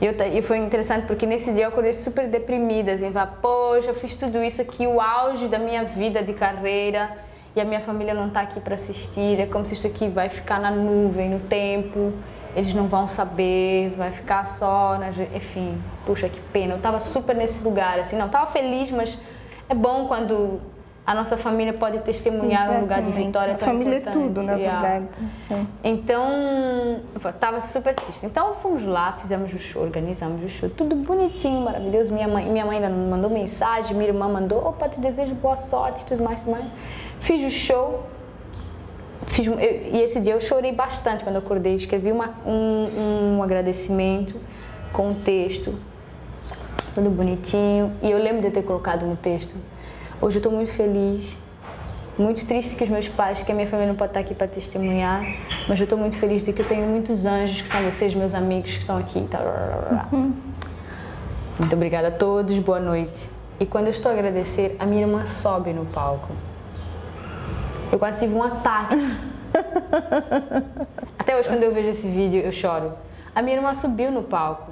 E, eu, e foi interessante porque nesse dia eu acordei super deprimida, assim, falar, poxa, eu fiz tudo isso aqui, o auge da minha vida de carreira, e a minha família não está aqui para assistir, é como se isso aqui vai ficar na nuvem, no tempo, eles não vão saber, vai ficar só, na, enfim, puxa, que pena. Eu estava super nesse lugar, assim, não, estava feliz, mas é bom quando a nossa família pode testemunhar um lugar de Exatamente. vitória A tão família é tudo, na Yeah. verdade. Sim. Então, estava super triste. Então, fomos lá, fizemos o show, organizamos o show, tudo bonitinho, maravilhoso. Minha mãe, minha mãe ainda mandou mensagem, minha irmã mandou, opa, te desejo boa sorte, tudo mais, tudo mais. Fiz o show, fiz, eu- e esse dia eu chorei bastante quando eu acordei. Escrevi uma, um, um agradecimento com um texto, tudo bonitinho. E eu lembro de ter colocado no texto. Hoje eu estou muito feliz, muito triste que os meus pais, que a minha família não pode estar aqui para testemunhar, mas eu estou muito feliz de que eu tenho muitos anjos, que são vocês, meus amigos, que estão aqui. Tá, Muito obrigada a todos, boa noite. E quando eu estou a agradecer, a minha irmã sobe no palco. Eu quase tive um ataque. Até hoje, quando eu vejo esse vídeo, eu choro. A minha irmã subiu no palco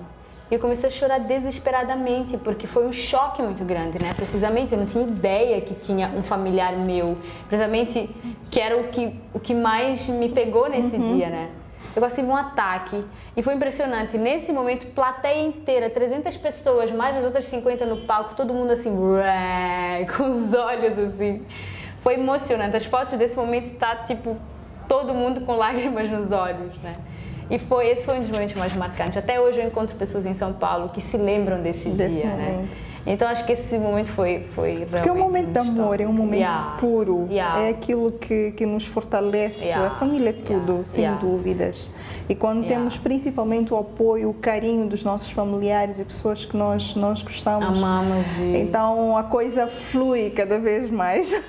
eu comecei a chorar desesperadamente, porque foi um choque muito grande, né? Precisamente, eu não tinha ideia que tinha um familiar meu, precisamente que era o que, o que mais me pegou nesse dia, né? Eu tive um ataque e foi impressionante. Nesse momento, plateia inteira, 300 pessoas, mais as outras 50 no palco, todo mundo assim, ué, com os olhos assim. Foi emocionante. As fotos desse momento tá tipo todo mundo com lágrimas nos olhos, né? E foi esse foi um dos momentos mais marcantes. Até hoje eu encontro pessoas em São Paulo que se lembram desse, Desse dia, né? momento. Então acho que esse momento foi foi realmente Porque é um momento de histórico. amor, é um momento Yeah. puro, Yeah. é aquilo que, que nos fortalece. Yeah. A família é tudo, sem dúvidas. E quando temos principalmente o apoio, o carinho dos nossos familiares e pessoas que nós, nós gostamos, Amamos e... então a coisa flui cada vez mais.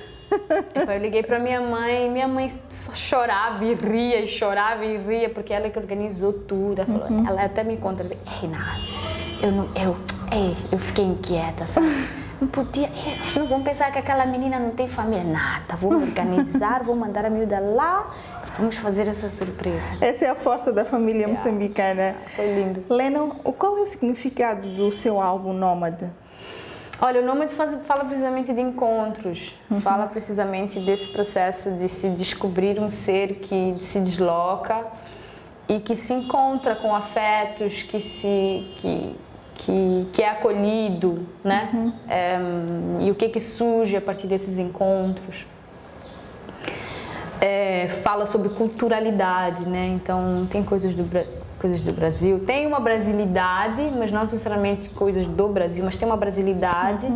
Epá, Eu liguei para minha mãe, minha mãe só chorava e ria, e chorava e ria, porque ela que organizou tudo. Ela, falou, Uhum. ela até me conta, ela disse, ei, Nara, eu, não, eu, ei, eu fiquei inquieta, sabe? Não podia, ei, não vão pensar que aquela menina não tem família. Nada, vou organizar, vou mandar a miúda lá, vamos fazer essa surpresa. Essa é a força da família moçambicana. Foi lindo. Lennon, qual é o significado do seu álbum Nômade? Olha, o nome faz, fala precisamente de encontros, fala precisamente desse processo de se descobrir um ser que se desloca e que se encontra com afetos, que se que, que, que é acolhido, né? É, e o que que surge a partir desses encontros. É, fala sobre culturalidade, né? Então tem coisas do, coisas do Brasil, tem uma brasilidade, mas não necessariamente coisas do Brasil, mas tem uma brasilidade,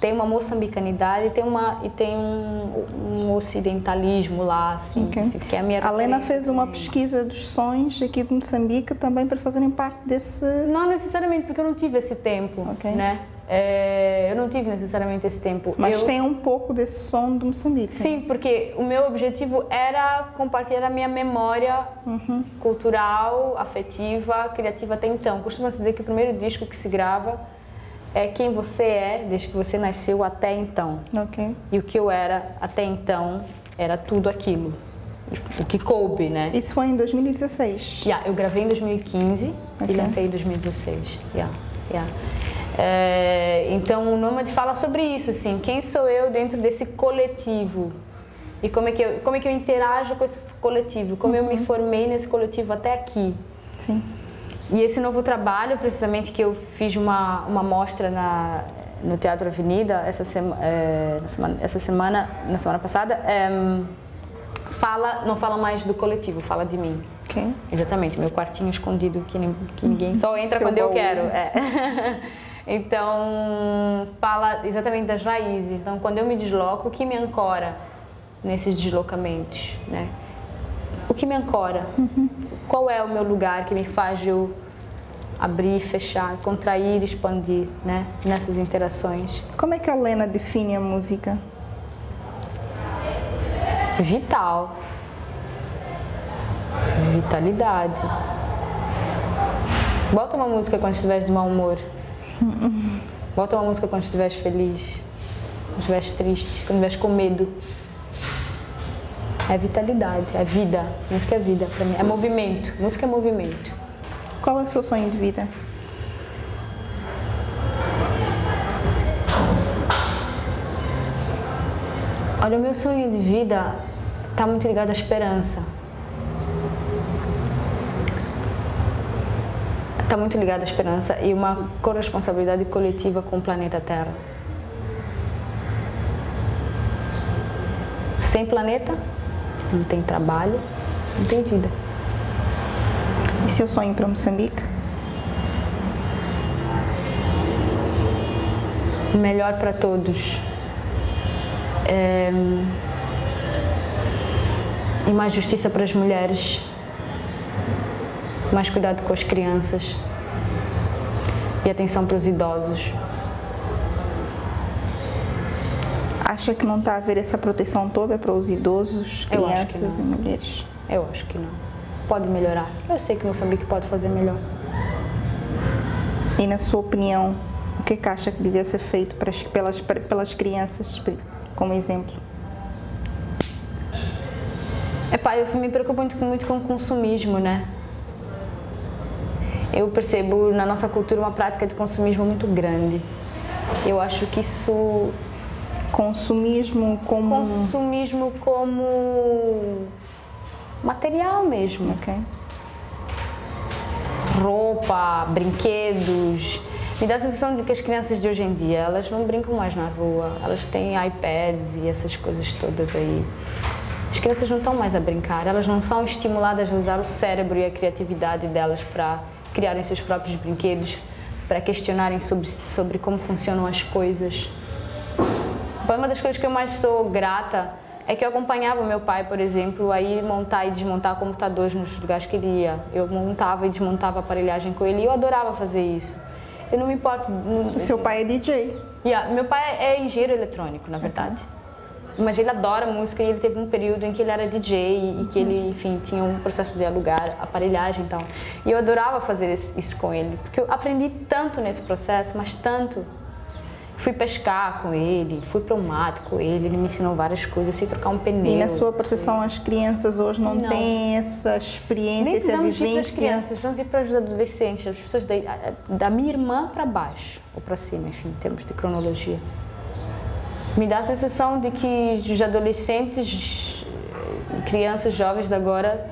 tem uma moçambicanidade, tem uma e tem um, um ocidentalismo lá, assim, Ok. que é a minha A Lena fez uma também. pesquisa dos sons aqui de Moçambique também para fazerem parte desse. Não necessariamente porque eu não tive esse tempo, Ok. né? É, eu não tive necessariamente esse tempo. Mas eu, tem um pouco desse som de Moçambique. Sim, porque o meu objetivo era compartilhar a minha memória cultural, afetiva, criativa até então. Costuma-se dizer que o primeiro disco que se grava é quem você é desde que você nasceu até então. Ok. E o que eu era até então era tudo aquilo. O que coube, né? Isso foi em 2016. Yeah, eu gravei em 2015 Ok. e lancei em 2016. Yeah, yeah. É, então o Nômade fala sobre isso, assim, quem sou eu dentro desse coletivo e como é que eu, como é que eu interajo com esse coletivo, como eu me formei nesse coletivo até aqui. Sim. E esse novo trabalho, precisamente que eu fiz uma, uma mostra na, no Teatro Avenida essa, sema, é, na semana, essa semana, na semana passada, é, fala, não fala mais do coletivo, fala de mim. Ok. Exatamente, meu quartinho escondido que, que ninguém só entra Seu quando eu baú. quero. é. então, fala exatamente das raízes. Então, quando eu me desloco, o que me ancora nesses deslocamentos, né? O que me ancora? Qual é o meu lugar que me faz eu abrir, fechar, contrair, expandir, né? Nessas interações. Como é que a Lena define a música? Vital. Vitalidade. Bota uma música quando estiveres de mau humor. Bota uma música quando estiveres feliz. Quando estiveres triste, quando estiveres com medo. É vitalidade, é vida. Música é vida para mim. É movimento. Música é movimento. Qual é o seu sonho de vida? Olha, o meu sonho de vida está muito ligado à esperança. Está muito ligado à esperança e uma corresponsabilidade coletiva com o planeta Terra. Sem planeta, não tem trabalho, não tem vida. E seu sonho para Moçambique? melhor para todos. É, E mais justiça para as mulheres, mais cuidado com as crianças e atenção para os idosos. Acha que não está a haver essa proteção toda para os idosos, Eu crianças e mulheres? Eu acho que não. Pode melhorar. Eu sei que Moçambique pode fazer melhor. E na sua opinião, o que, é que acha que devia ser feito para as- pelas, pelas crianças, como exemplo? Epá, eu me preocupo muito, com- muito com o consumismo, né? Eu percebo na nossa cultura uma prática de consumismo muito grande. Eu acho que isso Consumismo como... consumismo como material mesmo. Ok. Roupa, brinquedos. Me dá a sensação de que as crianças de hoje em dia, elas não brincam mais na rua. Elas têm iPads e essas coisas todas aí. As crianças não estão mais a brincar, elas não são estimuladas a usar o cérebro e a criatividade delas para criarem seus próprios brinquedos, para questionarem sobre, sobre como funcionam as coisas. Uma das coisas que eu mais sou grata é que eu acompanhava meu pai, por exemplo, a ir montar e desmontar computadores nos lugares que ele ia. Eu montava e desmontava a aparelhagem com ele e eu adorava fazer isso. Eu não me importo. Seu pai é DJ? Yeah, meu pai é engenheiro eletrônico, na verdade. Uhum. Mas ele adora música e ele teve um período em que ele era DJ e que ele, enfim, tinha um processo de alugar aparelhagem e tal. E eu adorava fazer isso com ele, porque eu aprendi tanto nesse processo, mas tanto Fui pescar com ele, fui para o mato com ele, ele me ensinou várias coisas, sei trocar um pneu. E na sua percepção, as crianças hoje não, não. têm essa experiência, Nem essa vivência? Ir para as crianças, vamos ir para os adolescentes, as pessoas da, da minha irmã para baixo, ou para cima, enfim, em termos de cronologia. Me dá a sensação de que os adolescentes, crianças, jovens de agora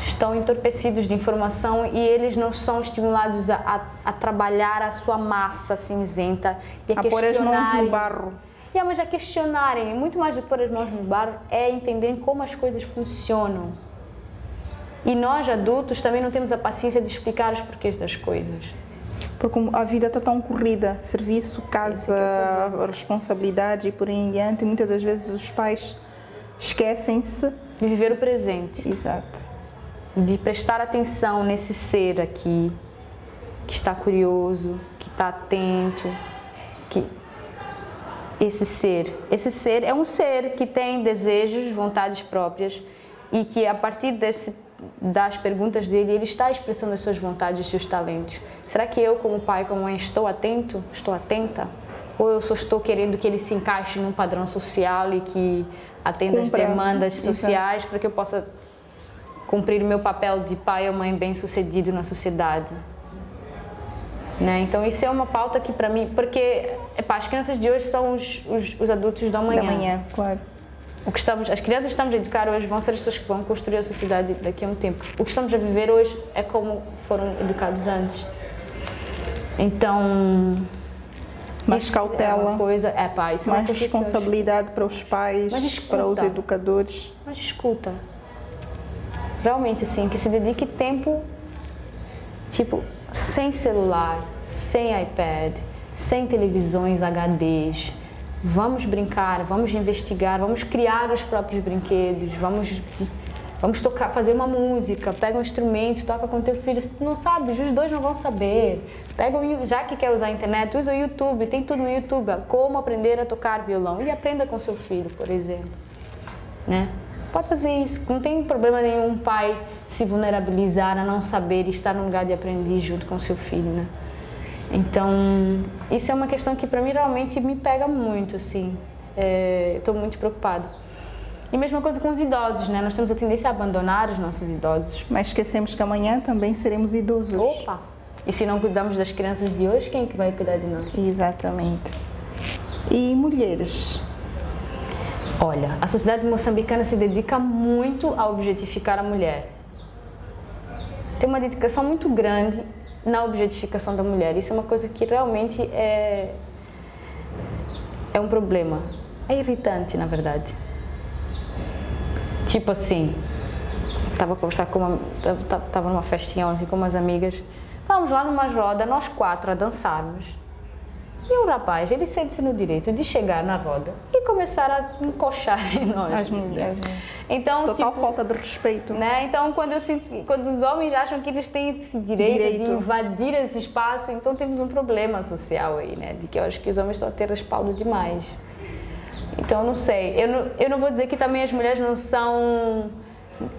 estão entorpecidos de informação e eles não são estimulados a, a, a trabalhar a sua massa cinzenta e a, a pôr as mãos no barro. Yeah, mas a questionarem, muito mais do que pôr as mãos no barro, é entenderem como as coisas funcionam. E nós, adultos, também não temos a paciência de explicar os porquês das coisas. Porque a vida está tão corrida, serviço, casa, é responsabilidade e por aí em diante, muitas das vezes os pais esquecem-se de viver o presente. Exato de prestar atenção nesse ser aqui, que está curioso, que está atento, que esse ser, esse ser é um ser que tem desejos, vontades próprias e que a partir desse, das perguntas dele ele está expressando as suas vontades, os seus talentos. Será que eu, como pai, como mãe, estou atento, estou atenta? Ou eu só estou querendo que ele se encaixe num padrão social e que atenda as demandas sociais para que eu possa cumprir o meu papel de pai ou mãe bem-sucedido na sociedade. Né? Então isso é uma pauta que para mim, porque epá, as crianças de hoje são os, os, os adultos da manhã. Da manhã, claro. O que estamos, as crianças que estamos a educar hoje vão ser as pessoas que vão construir a sociedade daqui a um tempo. O que estamos a viver hoje é como foram educados antes. Então, mais cautela, é uma coisa, é pá, isso mais é responsabilidade para os pais, para os educadores. Mas escuta, realmente assim, que se dedique tempo, tipo, sem celular, sem iPad, sem televisões HDs. Vamos brincar, vamos investigar, vamos criar os próprios brinquedos, vamos vamos tocar, fazer uma música, pega um instrumento, toca com teu filho, não sabe, os dois não vão saber. Pega já que quer usar a internet, usa o YouTube, tem tudo no YouTube, como aprender a tocar violão e aprenda com seu filho, por exemplo, né? Pode fazer isso. Não tem problema nenhum um pai se vulnerabilizar a não saber e estar no lugar de aprender junto com seu filho, né? Então, isso é uma questão que para mim realmente me pega muito, assim. É, Estou muito preocupada. E mesma coisa com os idosos, né? Nós temos a tendência a abandonar os nossos idosos. Mas esquecemos que amanhã também seremos idosos. Opa! E se não cuidamos das crianças de hoje, quem é que vai cuidar de nós? Exatamente. E mulheres? Olha, a sociedade moçambicana se dedica muito a objetificar a mulher. Tem uma dedicação muito grande na objetificação da mulher. Isso é uma coisa que realmente é, é um problema. É irritante, na verdade. Tipo assim, estava a conversar com uma, estava numa festinha ontem com umas amigas. Vamos lá numa roda, nós quatro a dançarmos. E o rapaz, ele sente-se no direito de chegar na roda e começar a encoxar em nós. As mulheres. Né? Então, Total tipo, falta de respeito. Né? Então, quando, eu sinto, quando os homens acham que eles têm esse direito, direito, de invadir esse espaço, então temos um problema social aí, né? De que eu acho que os homens estão a ter respaldo demais. Então, não sei. Eu não, eu não vou dizer que também as mulheres não são...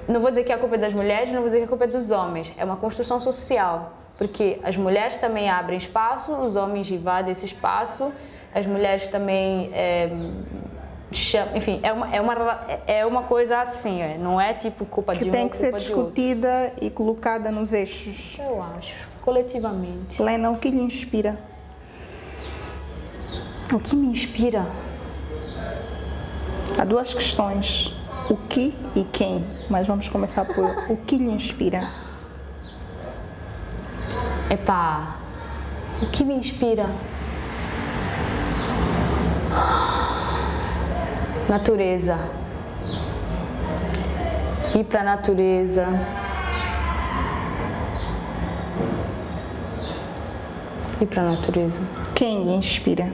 Não vou dizer que a culpa é das mulheres, não vou dizer que a culpa é dos homens. É uma construção social porque as mulheres também abrem espaço, os homens invadem esse espaço, as mulheres também é, chamam, enfim, é uma, é uma, é uma coisa assim, é, não é tipo culpa que de um tem que ser discutida e colocada nos eixos. Eu acho, coletivamente. Lena, o que lhe inspira? O que me inspira? Há duas questões, o que e quem, mas vamos começar por o que lhe inspira. Epá, o que me inspira? Natureza. Ir para a natureza. Ir para a natureza. Quem inspira?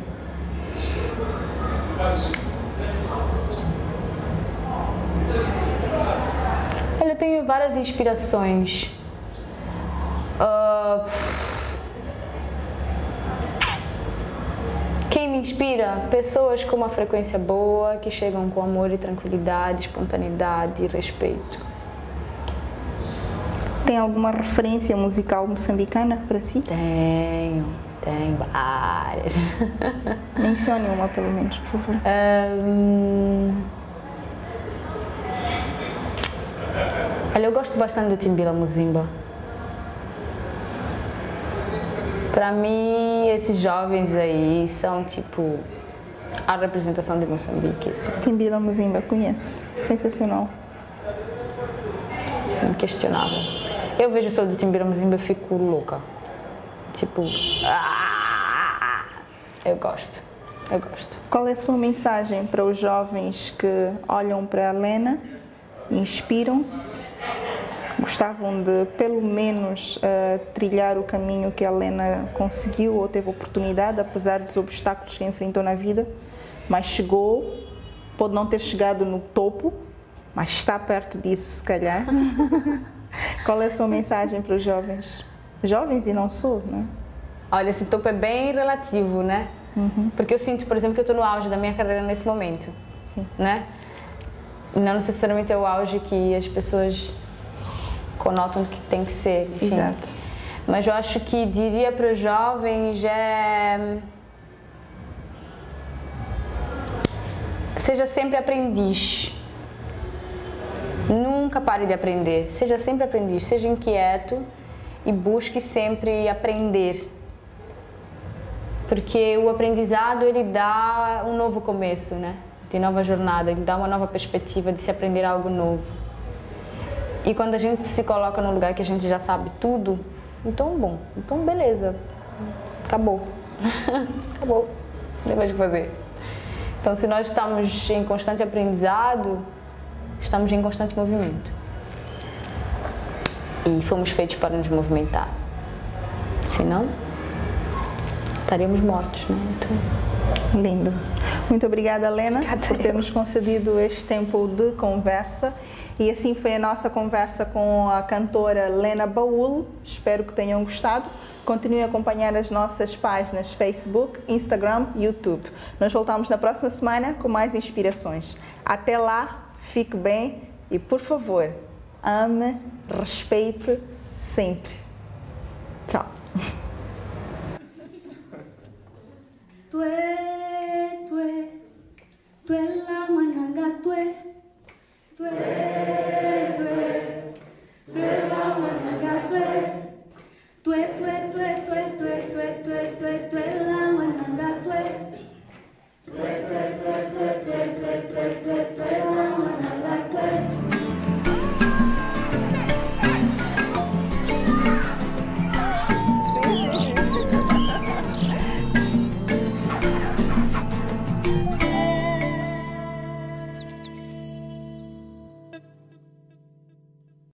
Olha, eu tenho várias inspirações. Ah, quem me inspira? Pessoas com uma frequência boa, que chegam com amor e tranquilidade, espontaneidade e respeito. Tem alguma referência musical moçambicana para si? Tenho, tenho várias. Mencione uma, pelo menos, por favor. Ahn, Olha, eu gosto bastante do Timbila Muzimba. Para mim, esses jovens aí são tipo a representação de Moçambique, assim, Muzimba, conheço. Sensacional. inquestionável. Eu vejo o som do Timbila Muzimba e fico louca. Tipo, ah! eu gosto, eu gosto. Qual é a sua mensagem para os jovens que olham para a Lena, inspiram-se, gostavam de pelo menos eh, trilhar o caminho que a Lena conseguiu ou teve oportunidade, apesar dos obstáculos que enfrentou na vida, mas chegou, pode não ter chegado no topo, mas está perto disso, se calhar. Qual é a sua mensagem para os jovens? Jovens e não sou, né? Olha, esse topo é bem relativo, né? Porque eu sinto, por exemplo, que eu estou no auge da minha carreira nesse momento, Sim. né? Não necessariamente é o auge que as pessoas conotam que tem que ser, enfim. Exato. Mas eu acho que diria para os jovens é... Seja sempre aprendiz. Nunca pare de aprender. Seja sempre aprendiz. Seja inquieto e busque sempre aprender. Porque o aprendizado ele dá um novo começo, né? De nova jornada, ele dá uma nova perspectiva de se aprender algo novo. E quando a gente se coloca num lugar que a gente já sabe tudo, então bom, então beleza, acabou, acabou, não tem mais o que fazer. Então se nós estamos em constante aprendizado, estamos em constante movimento. E fomos feitos para nos movimentar. Senão, estaríamos mortos, né? Então, Lindo. Muito obrigada, Lena, Obrigada, por ter eu. nos concedido este tempo de conversa. E assim foi a nossa conversa com a cantora Lena Baúl. Espero que tenham gostado. Continue a acompanhar as nossas páginas Facebook, Instagram e YouTube. Nós voltamos na próxima semana com mais inspirações. Até lá, fique bem e, por favor, ame, respeite sempre. Tchau. tue, tue, tue la mananga tue, tue, tue, tue la mananga tue, tue, tue, tue, tue, tue, tue, tue, tue, tue la mananga tue, tue, tue, tue, tue, tue, tue, tue, tue, la mananga tue.